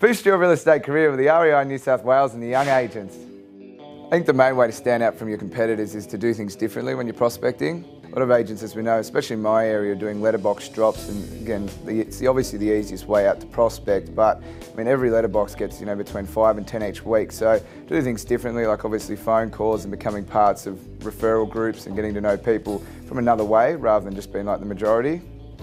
Boost your real estate career with the REI New South Wales and the Young Agents. I think the main way to stand out from your competitors is to do things differently when you're prospecting. A lot of agents, as we know, especially in my area, are doing letterbox drops, and again, it's the, obviously the easiest way out to prospect. But I mean, every letterbox gets you know between five and ten each week. So do things differently, like obviously phone calls and becoming parts of referral groups and getting to know people from another way, rather than just being like the majority.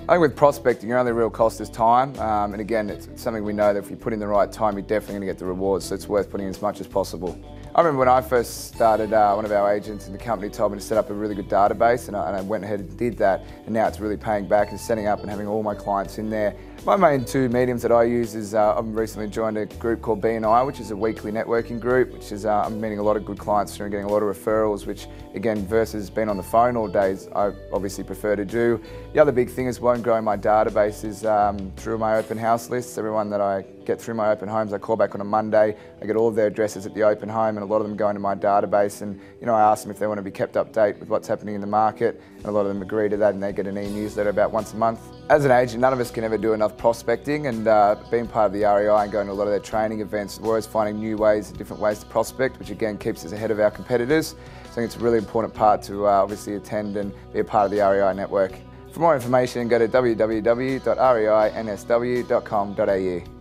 I think with prospecting, your only real cost is time. Um, and again, it's something we know that if you put in the right time, you're definitely going to get the rewards. So it's worth putting in as much as possible. I remember when I first started, uh, one of our agents in the company told me to set up a really good database, and I, and I, went ahead and did that. And now it's really paying back and setting up and having all my clients in there. My main two mediums that I use is uh, I've recently joined a group called BNI, which is a weekly networking group, which is uh, I'm meeting a lot of good clients through and getting a lot of referrals, which again, versus being on the phone all days, I obviously prefer to do. The other big thing is one growing my database is um, through my open house lists. Everyone that I get through my open homes, I call back on a Monday. I get all of their addresses at the open home, and a lot of them go into my database. And you know, I ask them if they want to be kept up to date with what's happening in the market, and a lot of them agree to that, and they get an e-newsletter about once a month. As an agent, none of us can ever do enough prospecting, and uh, being part of the REI and going to a lot of their training events, we're always finding new ways, different ways to prospect, which again keeps us ahead of our competitors. So I think it's a really important part to uh, obviously attend and be a part of the REI network. For more information, go to www.reinsw.com.au.